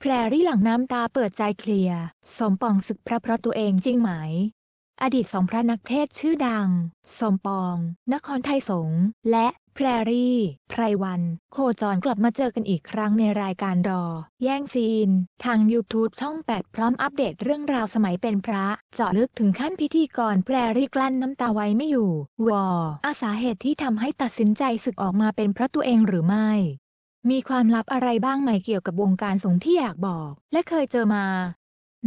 แพรรี่หลังน้ำตาเปิดใจเคลียร์ สมปองศึกพระเพราะตัวเองจริงไหม อดีตสองพระนักเทศชื่อดัง สมปอง นครไทยสงฆ์และแพรรี่ ไพรวัน โคจรกลับมาเจอกันอีกครั้งในรายการรอ แย่งซีน ทาง YouTube ช่อง 8 พร้อมอัปเดตเรื่องราวสมัยเป็นพระ เจาะลึกถึงขั้นพิธีกรแพรรี่กลั้นน้ำตาไว้ไม่อยู่ วออาสาเหตุที่ทำให้ตัดสินใจศึกออกมาเป็นพระตัวเองหรือไม่ มีความลับอะไรบ้างไหมเกี่ยวกับวงการสงฆ์ที่อยากบอก และเคยเจอมา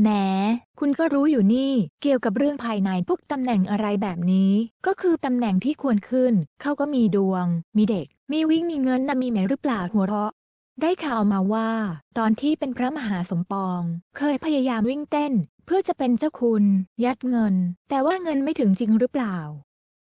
แหมคุณก็รู้อยู่นี่ เกี่ยวกับเรื่องภายในพวกตำแหน่งอะไรแบบนี้ ก็คือตำแหน่งที่ควรขึ้น เขาก็มีดวง มีเด็ก มีวิ่งมีเงินนะมีไหมหรือเปล่าหัวเราะ ได้ข่าวมาว่า ตอนที่เป็นพระมหาสมปอง เคยพยายามวิ่งเต้น เพื่อจะเป็นเจ้าคุณ ยัดเงิน แต่ว่าเงินไม่ถึงจริงหรือเปล่า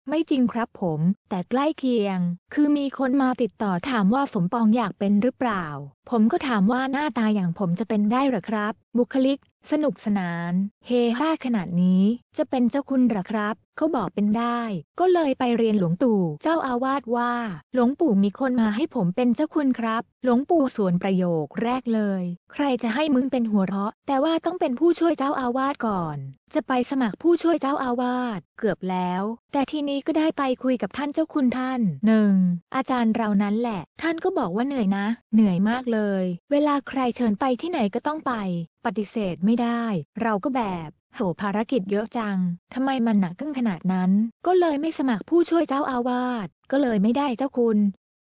ไม่จริงครับผม แต่ใกล้เคียง คือมีคนมาติดต่อถามว่าสมปองอยากเป็นหรือเปล่า ผมก็ถามว่าหน้าตาอย่างผมจะเป็นได้หรือครับ บุคลิก สนุกสนาน เฮฮาขนาดนี้ จะเป็นเจ้าคุณหรอครับ เขาบอกเป็นได้ ก็เลยไปเรียนหลวงปู่เจ้าอาวาสว่า หลวงปู่มีคนมาให้ผมเป็นเจ้าคุณครับ หลวงปู่สวนประโยคแรกเลย ใครจะให้มึงเป็นหัวเราะ แต่ว่าต้องเป็นผู้ช่วยเจ้าอาวาสก่อน จะไปสมัครผู้ช่วยเจ้าอาวาสเกือบแล้ว แต่ทีนี้ก็ได้ไปคุยกับท่านเจ้าคุณท่านหนึ่งอาจารย์เรานั้นแหละ ท่านก็บอกว่าเหนื่อยนะ เหนื่อยมากเลย เวลาใครเชิญไปที่ไหนก็ต้องไป ปฏิเสธไม่ได้ เราก็แบบโหภารกิจเยอะจัง ทำไมมันหนักขึ้นขนาดนั้น ก็เลยไม่สมัครผู้ช่วยเจ้าอาวาส ก็เลยไม่ได้เจ้าคุณ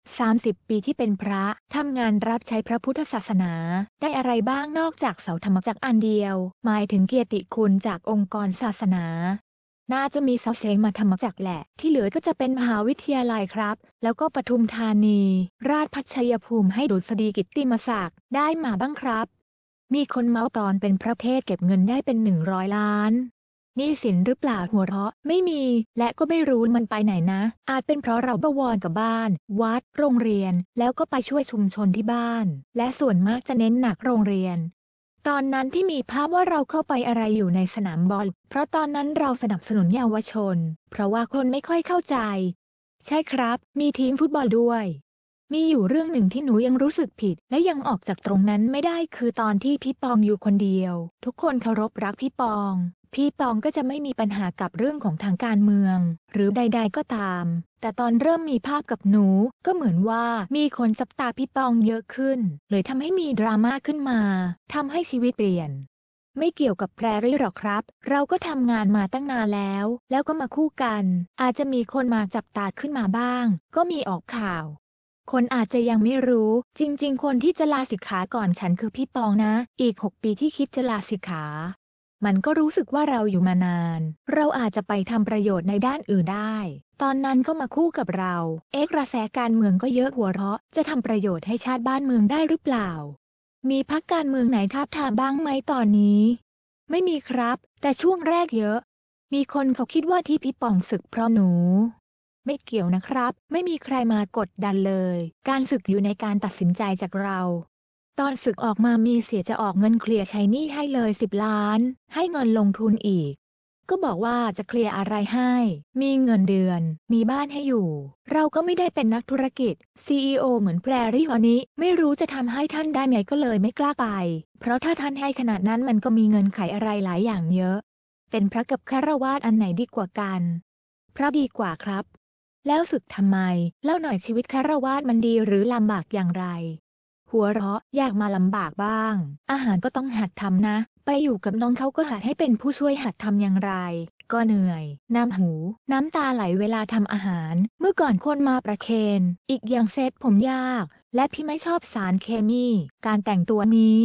30 ปีที่เป็นพระ ทำงานรับใช้พระพุทธศาสนา ได้อะไรบ้างนอกจากเสาธรรมจักรอันเดียว หมายถึงเกียรติคุณจากองค์กรศาสนา น่าจะมีเสาเสงมาธรรมจักรแหละ ที่เหลือก็จะเป็นมหาวิทยาลัยครับ แล้วก็ปทุมธานี ราชพัชยภูมิให้ดุษฎีกิตติมศักดิ์ได้มาบ้างครับ มีคนเมาตอนเป็นพระเทศเก็บเงินได้เป็นหนึ่งร้อยล้านนี่สินหรือเปล่าหัวเราะไม่มี และก็ไม่รู้มันไปไหนนะ อาจเป็นเพราะเราบวรกับบ้าน วัด โรงเรียน แล้วก็ไปช่วยชุมชนที่บ้าน และส่วนมากจะเน้นหนักโรงเรียน ตอนนั้นที่มีภาพว่าเราเข้าไปอะไรอยู่ในสนามบอล เพราะตอนนั้นเราสนับสนุนเยาวชน เพราะว่าคนไม่ค่อยเข้าใจ ใช่ครับ มีทีมฟุตบอลด้วย มีอยู่เรื่องหนึ่งที่หนูยังรู้สึกผิด และยังออกจากตรงนั้นไม่ได้คือตอนที่พี่ปองอยู่คนเดียว ทุกคนเคารพรักพี่ปอง พี่ปองก็จะไม่มีปัญหากับเรื่องของทางการเมือง หรือใด ๆก็ตาม แต่ตอนเริ่มมีภาพกับหนูก็เหมือนว่ามีคนจับตาพี่ปองเยอะขึ้น เลยทำให้มีดราม่าขึ้นมาทำให้ชีวิตเปลี่ยนไม่เกี่ยวกับแพรรี่หรอกครับ เราก็ทำงานมาตั้งนานแล้ว แล้วก็มาคู่กัน อาจจะมีคนมาจับตาขึ้นมาบ้าง ก็มีออกข่าว คนอาจจะยังไม่รู้ จริง ๆ คนที่จะลาสิกขาก่อนฉันคือพี่ปองนะ อีก 6 ปีที่คิดจะลาสิกขา มันก็รู้สึกว่าเราอยู่มานาน เราอาจจะไปทำประโยชน์ในด้านอื่นได้ ตอนนั้นก็มาคู่กับเรา เอ๊ะกระแสการเมืองก็เยอะหัวเราะ จะทำประโยชน์ให้ชาติบ้านเมืองได้หรือเปล่า มีพักการเมืองไหนท้าบทามบ้างไหมตอนนี้ ไม่มีครับ แต่ช่วงแรกเยอะ มีคนเขาคิดว่าที่พี่ป่องศึกเพราะหนู ไม่เกี่ยวนะครับ ไม่มีใครมากดดันเลย การศึกอยู่ในการตัดสินใจจากเรา ตอนศึกออกมามีเสียจะออกเงินเคลียร์ใช้หนี้ให้เลยสิบล้าน ให้เงินลงทุนอีก ก็บอกว่าจะเคลียร์อะไรให้ มีเงินเดือน มีบ้านให้อยู่ เราก็ไม่ได้เป็นนักธุรกิจ CEO เหมือนแพรรี่วันนี้ ไม่รู้จะทำให้ท่านได้ไหมก็เลยไม่กล้าไป เพราะถ้าท่านให้ขนาดนั้นมันก็มีเงินไขอะไรหลายอย่างเยอะ เป็นพระกับคารวาสอันไหนดีกว่ากันพระดีกว่าครับ แล้วศึกทำไม เล่าหน่อยชีวิตคารวาสมันดีหรือลำบากอย่างไร หัวเราะอยากมาลำบากบ้าง อาหารก็ต้องหัดทำนะ ไปอยู่กับน้องเขาก็หัดให้เป็นผู้ช่วยหัดทำอย่างไร ก็เหนื่อย น้ำหู น้ำตาไหลเวลาทำอาหาร เมื่อก่อนคนมาประเคน อีกอย่างเซตผมยาก และพี่ไม่ชอบสารเคมี การแต่งตัวนี้